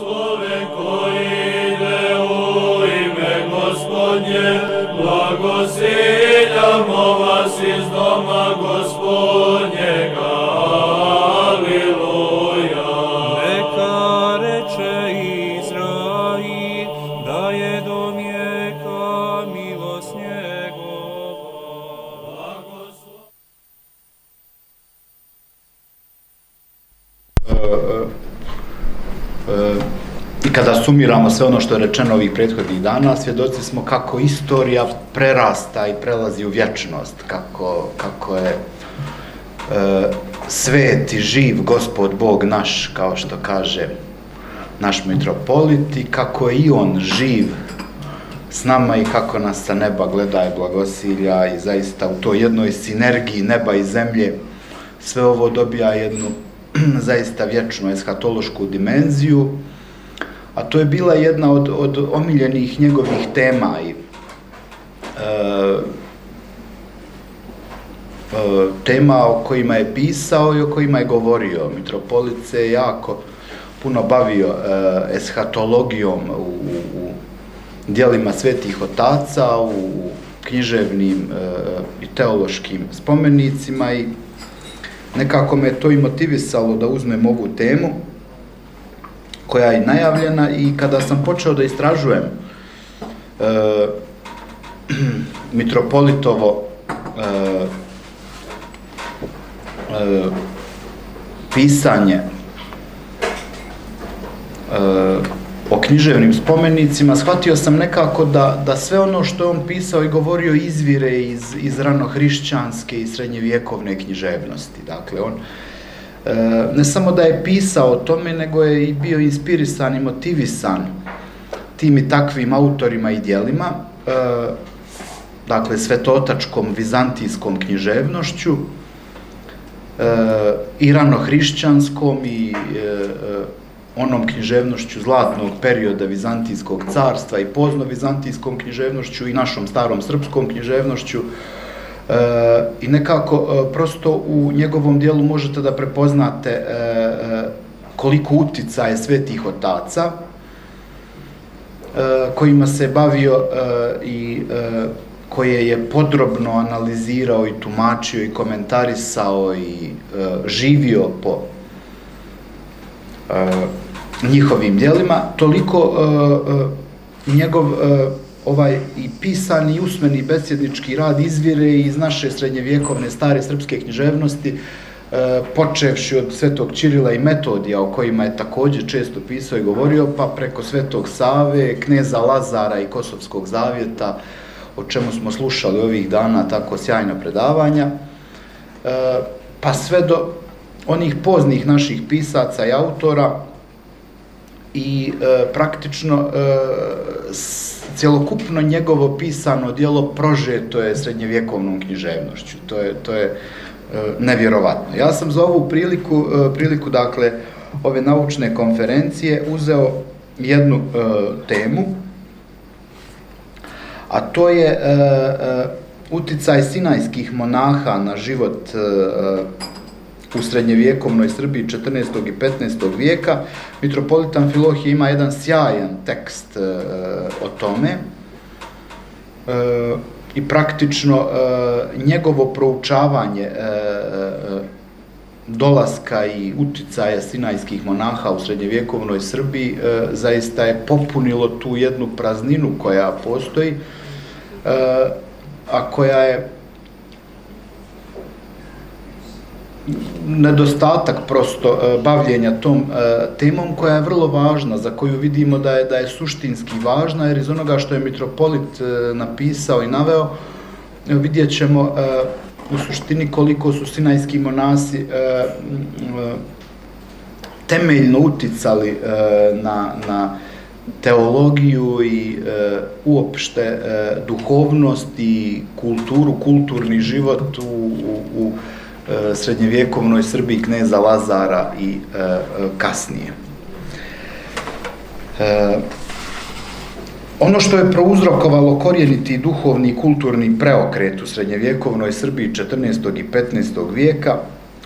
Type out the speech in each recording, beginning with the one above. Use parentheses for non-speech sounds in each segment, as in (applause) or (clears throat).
Blagosloven koji ide u ime Gospodnje, blagosiljamo vas iz doma Gospodnjega. Sve ono što je rečeno ovih prethodnih dana, svjedoci smo kako istorija prerasta i prelazi u vječnost, kako, kako je e, svet i živ gospod Bog naš, kao što kaže naš mitropolit, i kako je i on živ s nama i kako nas sa neba gleda i blagosilja i zaista u toj jednoj sinergiji neba i zemlje sve ovo dobija jednu (clears throat) zaista vječnu eskatološku dimenziju, a to je bila jedna od, od omiljenih njegovih tema i e, e, tema o kojima je pisao i o kojima je govorio. Mitropolit se jako puno bavio e, eshatologijom u, u, u dijelima svetih otaca, u književnim e, i teološkim spomenicima i nekako me to i motivisalo da uzmem ovu temu koja je najavljena i kada sam počeo da istražujem e, (clears throat) mitropolitovo e, e, pisanje e, o književnim spomenicima, shvatio sam nekako da, da sve ono što je on pisao i govorio izvire iz, iz ranohrišćanske i srednjevjekovne književnosti. Dakle, on ne samo da je pisao o tome, nego je i bio inspirisan i motivisan tim i takvim autorima i dijelima, e, dakle, svetotačkom vizantijskom književnošću, e, i ranohrišćanskom i e, onom književnošću zlatnog perioda Vizantijskog carstva i pozno Vizantijskom književnošću i našom starom srpskom književnošću e, i nekako e, prosto u njegovom dijelu možete da prepoznate e, e, koliko utica je svetih otaca kojima se bavio i koje je podrobno analizirao i tumačio i komentarisao i živio po njihovim dijelima, toliko njegov ovaj i pisani i usmeni besjednički rad izvire iz naše srednjevjekovne stare srpske književnosti, uh, počevši od Svetog Čirila i Metodija, o kojima je također često pisao i govorio, pa preko Svetog Save, kneza Lazara i Kosovskog zavjeta, o čemu smo slušali ovih dana tako sjajna predavanja, uh, pa sve do onih poznih naših pisaca i autora, i e, praktično e, cjelokupno njegovo pisano dijelo prožeto je srednjevjekovnom književnošću. To je, to je e, nevjerovatno. Ja sam za ovu priliku, e, priliku dakle, ove naučne konferencije uzeo jednu e, temu, a to je uticaj sinajskih monaha na život u srednjevjekovnoj Srbiji 14. i 15. vijeka. Mitropolitan Filohije ima jedan sjajan tekst e, o tome e, i praktično e, njegovo proučavanje dolaska i uticaja sinajskih monaha u srednjevjekovnoj Srbiji zaista je popunilo tu jednu prazninu koja postoji, a koja je nedostatak prosto e, bavljenja tom e, temom koja je vrlo važna, za koju vidimo da je, da je suštinski važna, jer iz onoga što je mitropolit e, napisao i naveo, vidjet ćemo u suštini koliko su sinajski monasi temeljno uticali na, na teologiju i uopšte duhovnost i kulturu, kulturni život u, u, u E, srednjevjekovnoj Srbiji kneza Lazara i e, e, kasnije. Ono što je prouzrokovalo korijeniti duhovni i kulturni preokret u srednjevjekovnoj Srbiji 14. i 15. vijeka,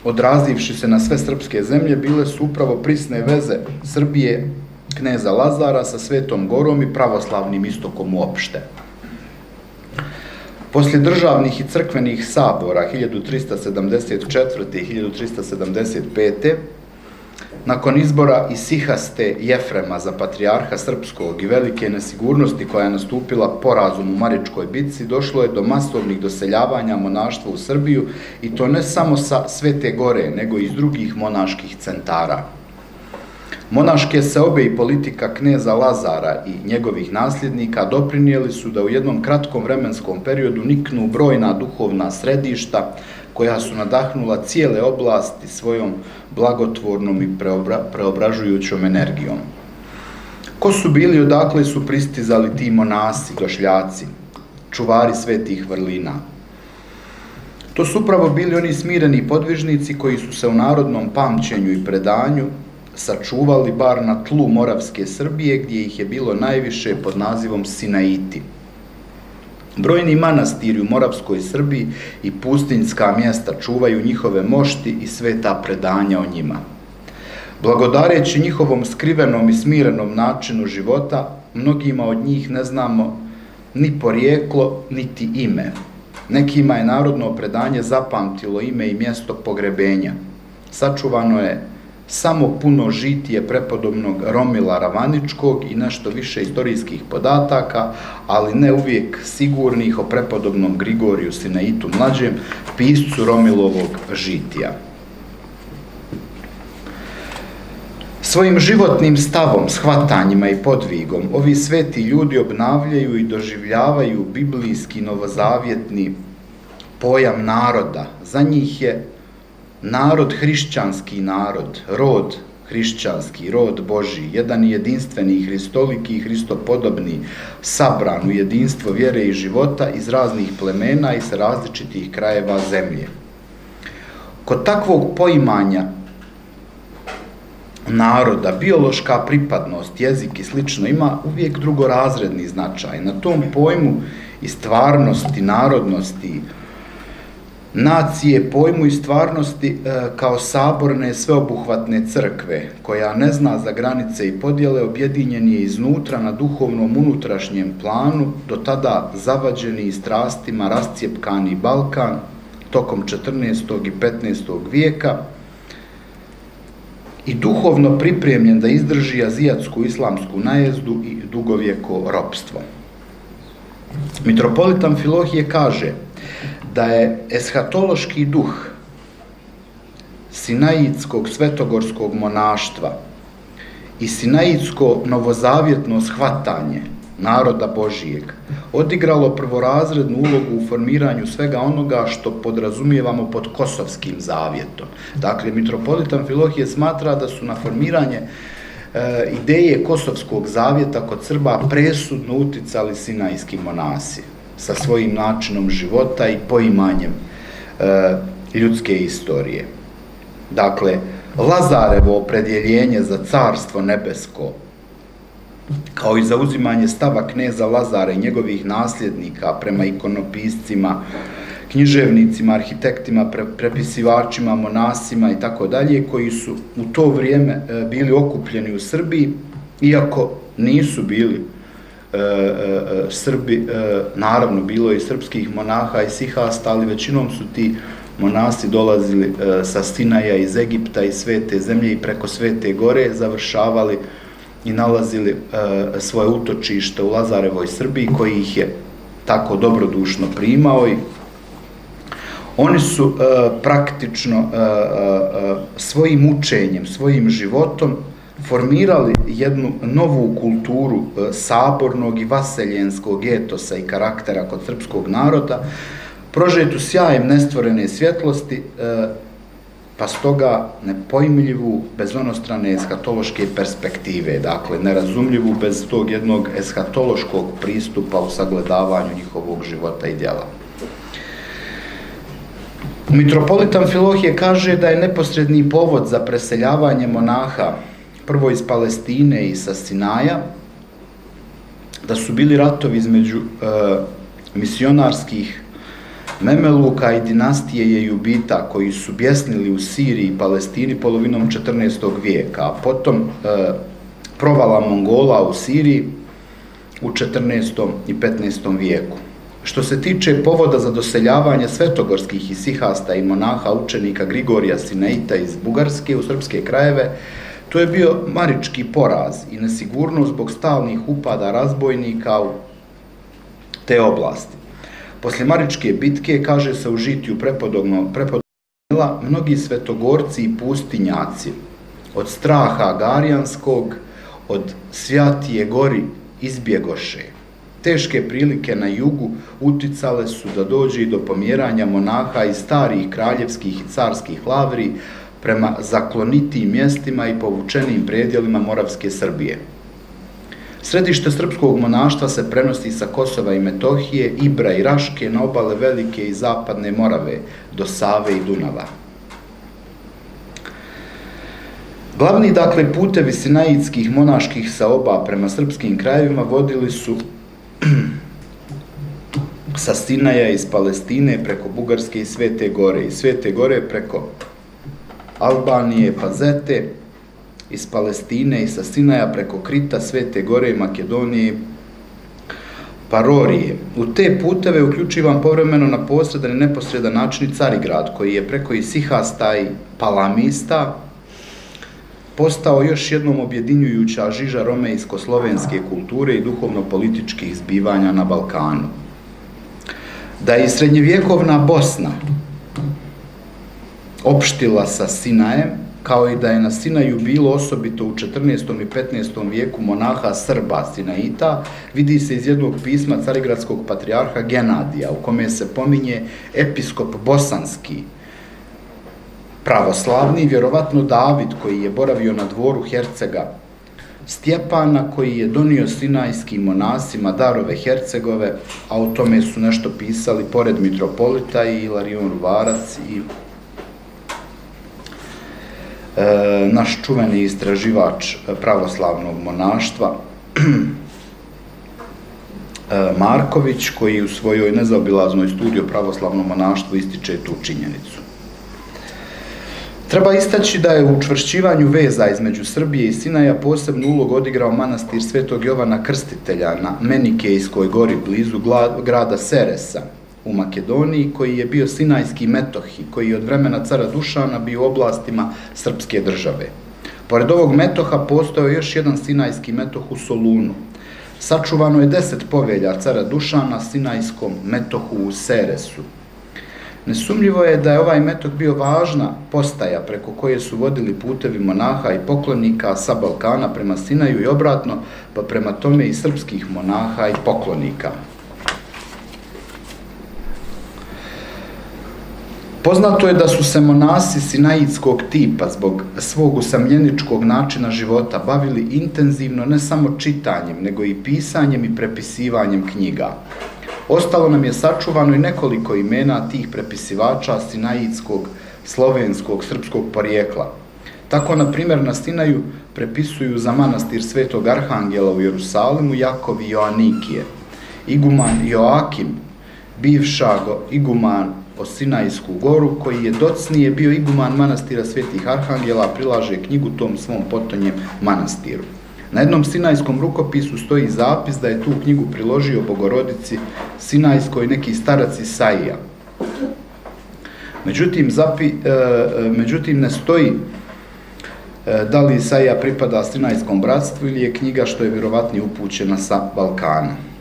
odrazivši se na sve srpske zemlje, bile su upravo prisne veze Srbije kneza Lazara sa Svetom Gorom i pravoslavnim istokom uopšte. Poslije državnih i crkvenih sabora 1374. i 1375. Nakon izbora Isihaste Jefrema za patrijarha srpskog i velike nesigurnosti koja je nastupila porazom u Maričkoj bitci, došlo je do masovnih doseljavanja monaštva u Srbiju i to ne samo sa Svete Gore, nego i iz drugih monaških centara. Monaške seobe i politika kneza Lazara i njegovih nasljednika doprinijeli su da u jednom kratkom vremenskom periodu niknu brojna duhovna središta koja su nadahnula cijele oblasti svojom blagotvornom i preobra, preobražujućom energijom. Ko su bili, odakle su pristizali ti monasi, došljaci, čuvari svetih vrlina? To su upravo bili oni smireni podvižnici koji su se u narodnom pamćenju i predanju sačuvali bar na tlu Moravske Srbije, gdje ih je bilo najviše pod nazivom Sinaiti. Brojni manastiri u Moravskoj Srbiji i pustinjska mjesta čuvaju njihove mošti i sveta predanja o njima. Blagodareći njihovom skrivenom i smirenom načinu života, mnogima od njih ne znamo ni porijeklo, niti ime. Nekima je narodno predanje zapamtilo ime i mjesto pogrebenja. Sačuvano je samo puno žitije prepodobnog Romila Ravaničkog i nešto više istorijskih podataka, ali ne uvijek sigurnih o prepodobnom Grigoriju Sinaitu mlađem, piscu Romilovog žitija. Svojim životnim stavom, shvatanjima i podvigom ovi sveti ljudi obnavljaju i doživljavaju biblijski novozavjetni pojam naroda. Za njih je narod hrišćanski narod, rod hrišćanski, rod Boži, jedan jedinstveni hristoliki i hristopodobni, sabran u jedinstvo vjere i života iz raznih plemena i sa različitih krajeva zemlje. Kod takvog poimanja naroda, biološka pripadnost, jezik i slično ima uvijek drugorazredni značaj. Na tom pojmu i stvarnosti, narodnosti, nacije, pojmu i stvarnosti e, kao saborne sveobuhvatne crkve, koja ne zna za granice i podjele, objedinjen je iznutra na duhovnom unutrašnjem planu, do tada zavađeni strastima rascijepkani Balkan, tokom 14. i 15. vijeka, i duhovno pripremljen da izdrži azijatsku islamsku najezdu i dugovjeko ropstvo. Mitropolitan Filohije kaže da je eshatološki duh Sinaitskog svetogorskog monaštva i Sinaitsko novozavjetno shvatanje naroda Božijeg odigralo prvorazrednu ulogu u formiranju svega onoga što podrazumijevamo pod kosovskim zavjetom. Dakle, mitropolitan Filohije smatra da su na formiranje e, ideje kosovskog zavjeta kod Srba presudno uticali sinajski monasi sa svojim načinom života i poimanjem e, ljudske istorije. Dakle, Lazarevo opredjeljenje za carstvo nebesko, kao i za uzimanje stava kneza Lazara i njegovih nasljednika prema ikonopiscima, književnicima, arhitektima, pre, prepisivačima, monasima i tako dalje, koji su u to vrijeme e, bili okupljeni u Srbiji, iako nisu bili Srbi, e, naravno bilo je i srpskih monaha i sihasta, ali većinom su ti monasi dolazili sa Sinaja iz Egipta i Svete zemlje i preko Svete gore završavali i nalazili svoje utočište u Lazarevoj Srbiji koji ih je tako dobrodušno primao i oni su praktično svojim učenjem, svojim životom formirali jednu novu kulturu e, sabornog i vaseljenskog etosa i karaktera kod srpskog naroda, prožetu sjajem nestvorene svjetlosti, e, pa stoga nepojmljivu bez onostrane eskatološke perspektive, dakle nerazumljivu bez tog jednog eskatološkog pristupa u sagledavanju njihovog života i djela. Mitropolitan Filohije kaže da je neposredni povod za preseljavanje monaha prvo iz Palestine i sa Sinaja, da su bili ratovi između e, misionarskih Memeluka i dinastije Jejubita koji su bjesnili u Siriji i Palestini polovinom 14. vijeka, a potom e, provala Mongola u Siriji u 14. i 15. vijeku. Što se tiče povoda za doseljavanje svetogorskih i sihasta i monaha učenika Grigorija Sineita iz Bugarske u srpske krajeve, to je bio marički poraz i nesigurnost zbog stalnih upada razbojnika u te oblasti. Posle Maričke bitke, kaže se u žitiju prepodobno, mnogi svetogorci i pustinjaci od straha Garijanskog, od Svjatije gori izbjegoše. Teške prilike na jugu uticale su da dođe i do pomjeranja monaha iz starih kraljevskih i carskih lavri prema zaklonitijim mjestima i povučenim predjelima Moravske Srbije. Središte srpskog monaštva se prenosi sa Kosova i Metohije, Ibra i Raške na obale Velike i Zapadne Morave do Save i Dunava. Glavni, dakle, putevi sinaitskih monaških saoba prema srpskim krajevima vodili su (clears throat) sa Sinaja iz Palestine preko Bugarske i Svete Gore, i Svete Gore preko Albanije, Pazete, iz Palestine i sa Sinaja preko Krita, Svete Gore i Makedonije, Parorije. U te puteve uključivam povremeno na posredan i neposredan način i Carigrad, koji je preko Isihasta i Palamista postao još jednom objedinjujuća žiža romejsko-slovenske kulture i duhovno-političkih zbivanja na Balkanu. Da je srednjevjekovna Bosna opštila sa Sinajem, kao i da je na Sinaju bilo osobito u 14. i 15. vijeku monaha Srba Sinaita, vidi se iz jednog pisma carigradskog patrijarha Genadija, u kome se pominje episkop Bosanski, pravoslavni, vjerovatno David koji je boravio na dvoru Hercega Stjepana koji je donio sinajskim monasima darove Hercegove, a o tome su nešto pisali pored mitropolita i Ilarion Ruvarac i naš čuveni istraživač pravoslavnog monaštva (clears throat) e, Marković koji u svojoj nezaobilaznoj studiju pravoslavnom monaštvu ističe tu činjenicu. Treba istaći da je u učvršćivanju veza između Srbije i Sinaja posebnu ulog odigrao manastir Svetog Jovana Krstitelja na Menikejskoj gori blizu grada Seresa u Makedoniji, koji je bio sinajski metoh i koji je od vremena cara Dušana bio u oblastima srpske države. Pored ovog metoha postojao još jedan sinajski metoh u Solunu. Sačuvano je deset povelja cara Dušana sinajskom metohu u Seresu, Nesumljivo je da je ovaj metod bio važna postaja preko koje su vodili putevi monaha i poklonika sa Balkana prema Sinaju i obratno, pa prema tome i srpskih monaha i poklonika. Poznato je da su se monasi sinaitskog tipa zbog svog usamljeničkog načina života bavili intenzivno ne samo čitanjem, nego i pisanjem i prepisivanjem knjiga. Ostalo nam je sačuvano i nekoliko imena tih prepisivača sinaitskog, slovenskog, srpskog porijekla. Tako, na primjer, na Sinaju prepisuju za manastir Svetog Arhangela u Jerusalimu Jakov i Joanikije, Iguman Joakim, bivšago Iguman o Sinajsku goru, koji je docnije bio iguman manastira Svetih Arhangela, prilaže knjigu tom svom potonjem manastiru. Na jednom sinajskom rukopisu stoji zapis da je tu knjigu priložio bogorodici Sinajskoj neki starac Isaija. Međutim, zapi, e, e, međutim ne stoji e, da li Isaija pripada Sinajskom bratstvu ili je knjiga što je vjerovatnije upućena sa Balkana.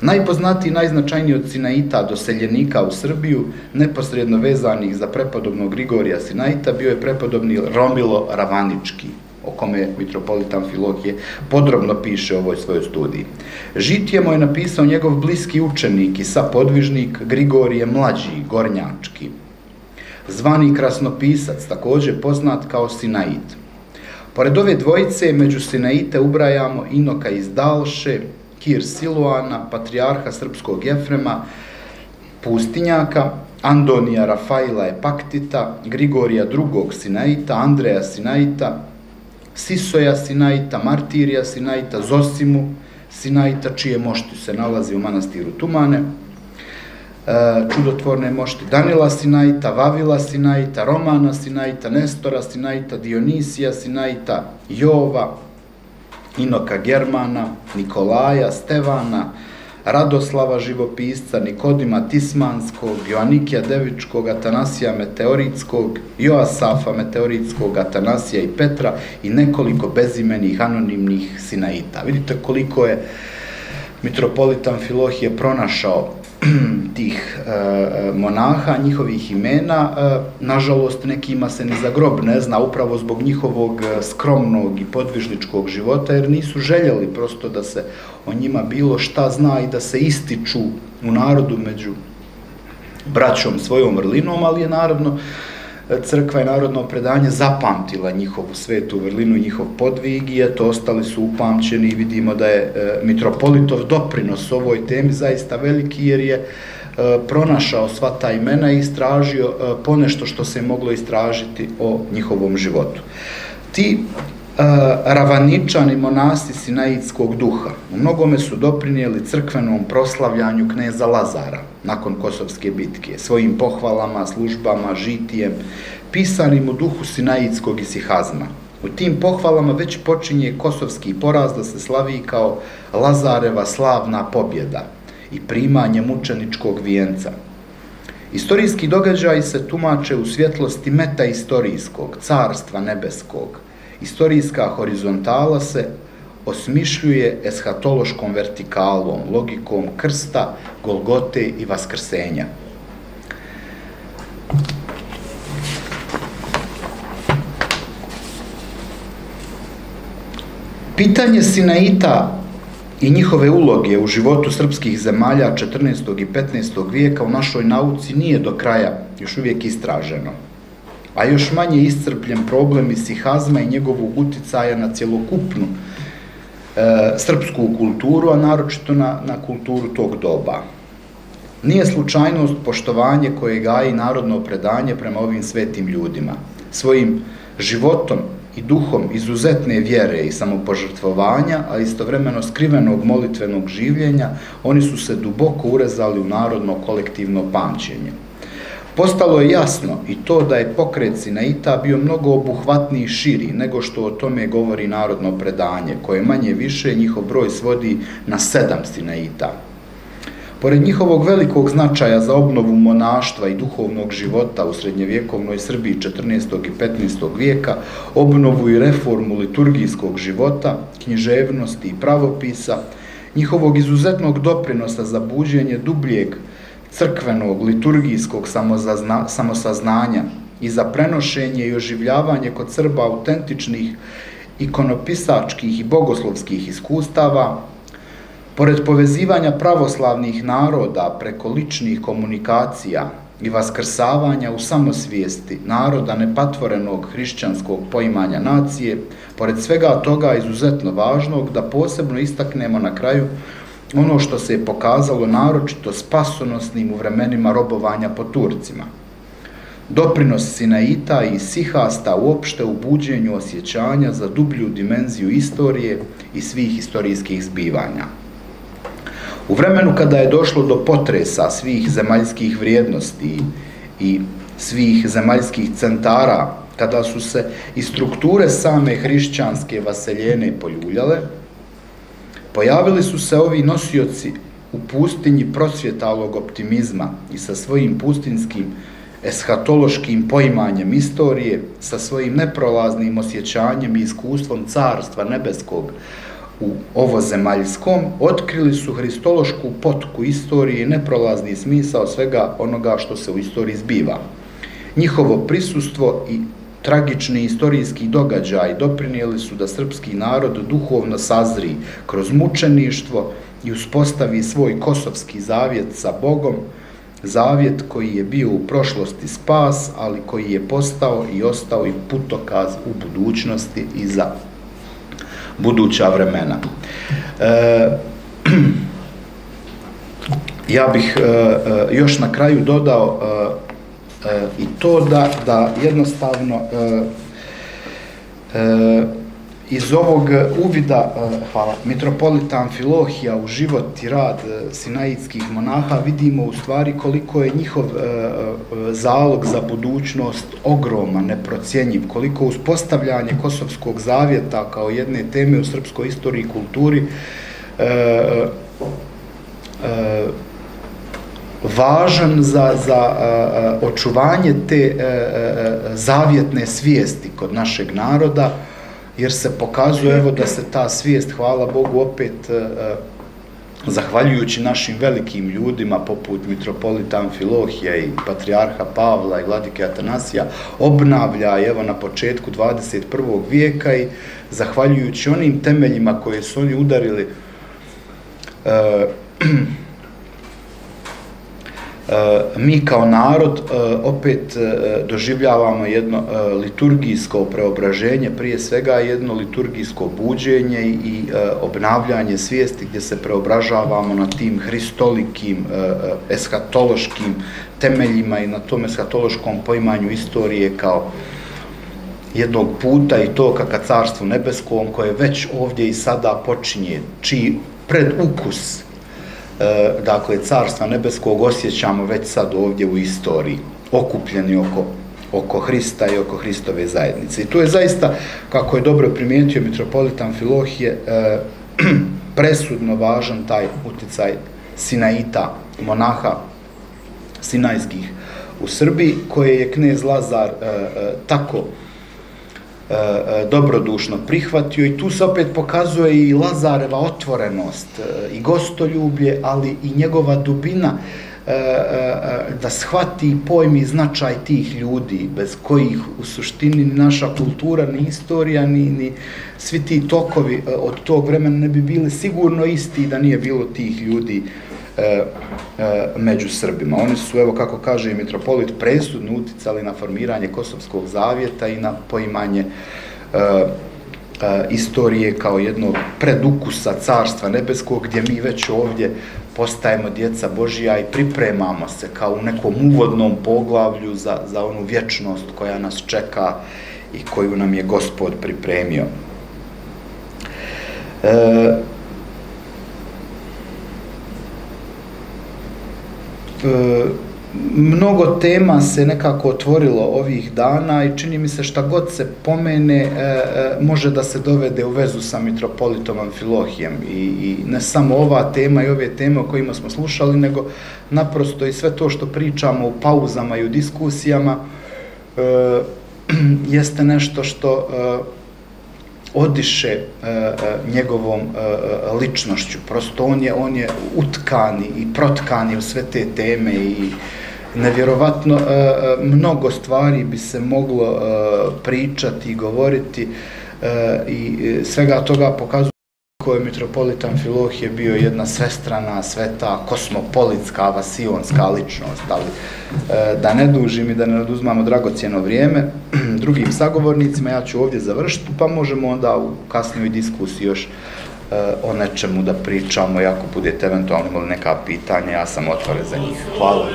Najpoznatiji i najznačajniji od Sinaita doseljenika u Srbiju, neposredno vezanih za prepodobnog Grigorija Sinaita, bio je prepodobni Romilo Ravanički o kome mitropolitan Filohije podrobno piše u ovoj svojoj studiji. Žitije mu je napisao njegov bliski učenik i sapodvižnik Grigorije Mlađi, Gornjački, zvani krasnopisac, takođe poznat kao Sinait. Pored ove dvojice, među Sinaite ubrajamo Inoka iz Dalše, Kir Siluana, patrijarha srpskog Jefrema, pustinjaka, Andonija Rafaila Epaktita, Grigorija II. Sinaita, Andreja Sinaita, Sisoja Sinaita, Martirija Sinaita, Zosimu Sinaita, čije mošti se nalazi u manastiru Tumane, e, čudotvorne mošti Danila Sinaita, Vavila Sinaita, Romana Sinaita, Nestora Sinaita, Dionisija Sinaita, Jova, Inoka Germana, Nikolaja, Stevana, Radoslava živopisca, Nikodima Tismanskog, Joannikija Devičkog, Atanasija Meteoritskog, Joasafa Meteoritskog, Atanasija i Petra i nekoliko bezimenih anonimnih sinaita. Vidite koliko je mitropolitan Filohije pronašao (clears throat) tih e, monaha, njihovih imena, e, nažalost nekima se ni za grob ne zna upravo zbog njihovog e, skromnog i podvižničkog života, jer nisu željeli prosto da se o njima bilo šta zna i da se ističu u narodu među braćom svojom vrlinom, ali je naravno crkva i narodno predanje zapamtila njihovu svetu vrlinu, njihov podvig i eto, ostali su upamćeni i vidimo da je e, mitropolitov doprinos ovoj temi zaista veliki jer je e, pronašao sva ta imena i istražio e, ponešto što se moglo istražiti o njihovom životu. Ti ravaničani monasti Sinaidskog duha. U mnogome su doprinijeli crkvenom proslavljanju kneza Lazara nakon Kosovske bitke, svojim pohvalama, službama, žitijem, pisanim u duhu Sinaidskog isihazma. U tim pohvalama već počinje kosovski poraz da se slavi kao Lazareva slavna pobjeda i primanje mučeničkog vijenca. Istorijski događaj se tumače u svjetlosti metaistorijskog, carstva nebeskog, Istorijska horizontala se osmišljuje eshatološkom vertikalom, logikom krsta, golgote i vaskrsenja. Pitanje Sinaita i njihove uloge u životu srpskih zemalja 14. i 15. vijeka u našoj nauci nije do kraja još uvijek istraženo a još manje iscrpljen problem isihazma i njegovog uticaja na cjelokupnu e, srpsku kulturu, a naročito na, na kulturu tog doba. Nije slučajnost poštovanje koje gaji narodno predanje prema ovim svetim ljudima. Svojim životom i duhom izuzetne vjere i samopožrtvovanja, a istovremeno skrivenog molitvenog življenja, oni su se duboko urezali u narodno kolektivno pamćenje. Postalo je jasno i to da je pokret Sinaita bio mnogo obuhvatniji i širi nego što o tome govori narodno predanje, koje manje više njihov broj svodi na sedam Sinaita. Pored njihovog velikog značaja za obnovu monaštva i duhovnog života u srednjevjekovnoj Srbiji 14. i 15. vijeka, obnovu i reformu liturgijskog života, književnosti i pravopisa, njihovog izuzetnog doprinosa za buđenje dubljeg crkvenog, liturgijskog samosaznanja i za prenošenje i oživljavanje kod Srba autentičnih ikonopisačkih i bogoslovskih iskustava, pored povezivanja pravoslavnih naroda preko ličnih komunikacija i vaskrsavanja u samosvijesti naroda nepatvorenog hrišćanskog poimanja nacije, pored svega toga izuzetno važnog da posebno istaknemo na kraju ono što se je pokazalo naročito spasonosnim u vremenima robovanja po Turcima. Doprinos Sinaita i Sihasta uopšte u buđenju osjećanja za dublju dimenziju istorije i svih istorijskih zbivanja. U vremenu kada je došlo do potresa svih zemaljskih vrijednosti i svih zemaljskih centara, kada su se i strukture same hrišćanske vaseljene poljuljale, Pojavili su se ovi nosioci u pustinji prosvjetalog optimizma i sa svojim pustinskim eshatološkim poimanjem istorije, sa svojim neprolaznim osjećanjem i iskustvom carstva nebeskog u ovozemaljskom, otkrili su hristološku potku istorije i neprolazni smisao svega onoga što se u istoriji zbiva. Njihovo prisustvo i tragični istorijski događaj doprinijeli su da srpski narod duhovno sazri kroz mučeništvo i uspostavi svoj kosovski zavjet sa Bogom, zavjet koji je bio u prošlosti spas, ali koji je postao i ostao i putokaz u budućnosti i za buduća vremena. E, (clears throat) ja bih e, e još na kraju dodao I to da, da jednostavno e, e, iz ovog uvida, e, hvala, mitropolita Amfilohija u život i rad e, sinaitskih monaha vidimo u stvari koliko je njihov e, zalog za budućnost ogroman, neprocjenjiv, koliko uspostavljanje Kosovskog zavjeta kao jedne teme u srpskoj istoriji i kulturi važan za, za očuvanje te zavjetne svijesti kod našeg naroda, jer se pokazuje evo da se ta svijest, hvala Bogu, opet e, e, zahvaljujući našim velikim ljudima poput mitropolita Amfilohija i patrijarha Pavla i vladike Atanasija obnavlja evo na početku 21. vijeka i zahvaljujući onim temeljima koje su oni udarili e, E, (clears throat) mi kao narod e, opet e, doživljavamo jedno liturgijsko preobraženje, prije svega jedno liturgijsko buđenje i obnavljanje svijesti gdje se preobražavamo na tim hristolikim, eskatološkim temeljima i na tom eskatološkom poimanju istorije kao jednog puta i to ka carstvu nebeskom koje već ovdje i sada počinje, čiji pred ukus E, dakle, carstva nebeskog osjećamo već sad ovdje u istoriji, okupljeni oko, oko Hrista i oko Hristove zajednice. I tu je zaista, kako je dobro primijetio mitropolitan Filohije, e, (clears throat) presudno važan taj uticaj Sinaita, monaha sinajskih u Srbiji, koje je knez Lazar e, tako E, e, dobrodušno prihvatio i tu se opet pokazuje i Lazareva otvorenost e, i gostoljublje, ali i njegova dubina da shvati pojmi značaj tih ljudi, bez kojih u suštini ni naša kultura, ni istorija, ni, ni svi ti tokovi od tog vremena ne bi bili sigurno isti da nije bilo tih ljudi e, e, među Srbima. Oni su, evo kako kaže i mitropolit, presudno uticali na formiranje Kosovskog zavjeta i na poimanje e, e, istorije kao jednog predukusa carstva nebeskog, gdje mi već ovdje postajemo djeca Božija i pripremamo se kao u nekom uvodnom poglavlju za, za onu vječnost koja nas čeka i koju nam je gospod pripremio. E, mnogo tema se nekako otvorilo ovih dana i čini mi se šta god se pomene e, e, može da se dovede u vezu sa mitropolitom Amfilohijem I, i ne samo ova tema i ove teme o kojima smo slušali, nego naprosto i sve to što pričamo u pauzama i u diskusijama (clears throat) jeste nešto što e, e, njegovom e, ličnošću. Prosto on je, on je utkani i protkani u sve te teme i nevjerovatno mnogo stvari bi se moglo pričati i govoriti i svega toga pokazuje je mitropolitan Filohije bio jedna svestrana, sveta, kosmopolitska, vasionska ličnost, ali e, da ne dužim i da ne oduzmamo dragocijeno vrijeme (clears throat) drugim sagovornicima, ja ću ovdje završiti, pa možemo onda u kasnijoj diskusiji još e, o nečemu da pričamo, ako budete eventualno imali neka pitanja, ja sam otvoren za njih. Hvala.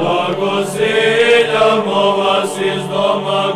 Blagoziljamo vas iz doma